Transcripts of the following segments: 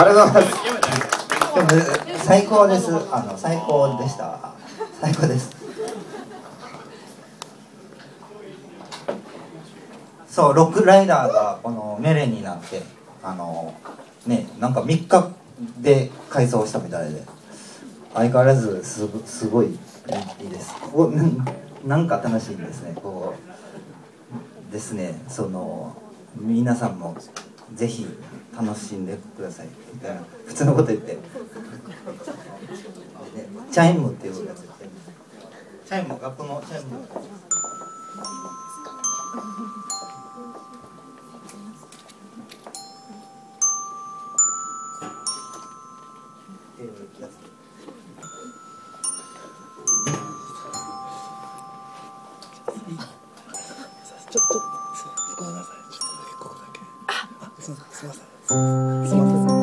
ありがとうございます。でも最高です。あの最高でした。最高です。そうロックライダーがこのメレになってあのねなんか3日で改装したみたいで。相変わらずすすごいいいです。ここなんか楽しいんですね。こうですね。その皆さんもぜひ楽しんでください。みたいな普通のこと言って、ね、チャイムっていうやつチャイム学校のチャイム。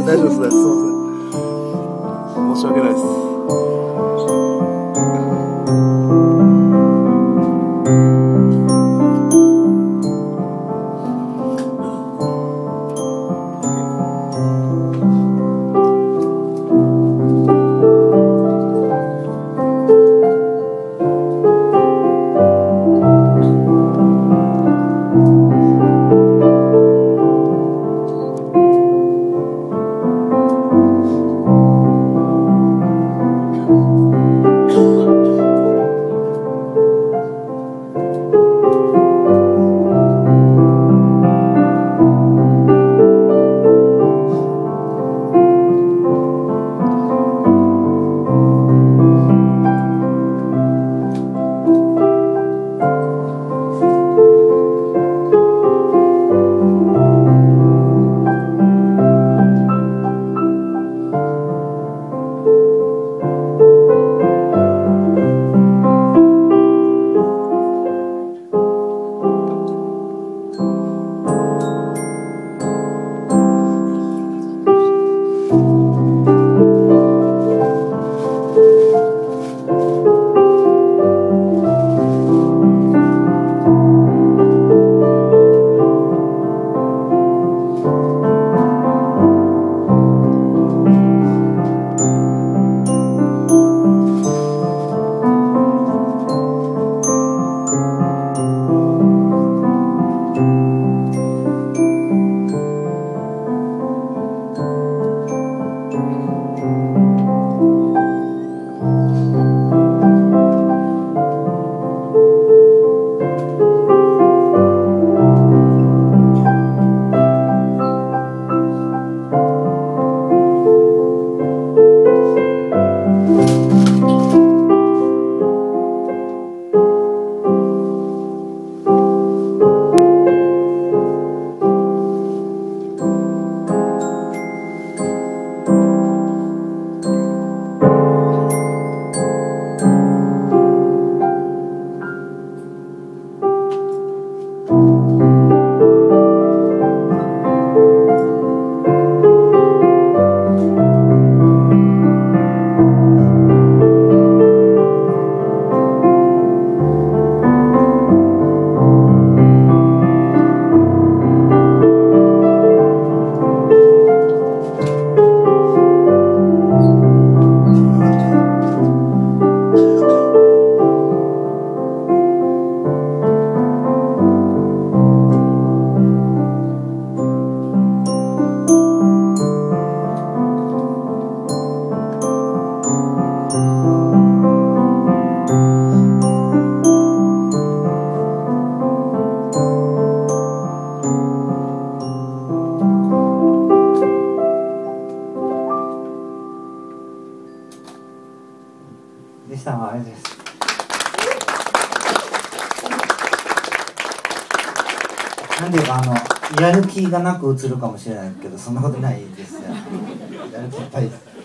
大丈夫ですすいません気がなく映るかもしれないけどそんなことないですよ。やる気いっぱいです。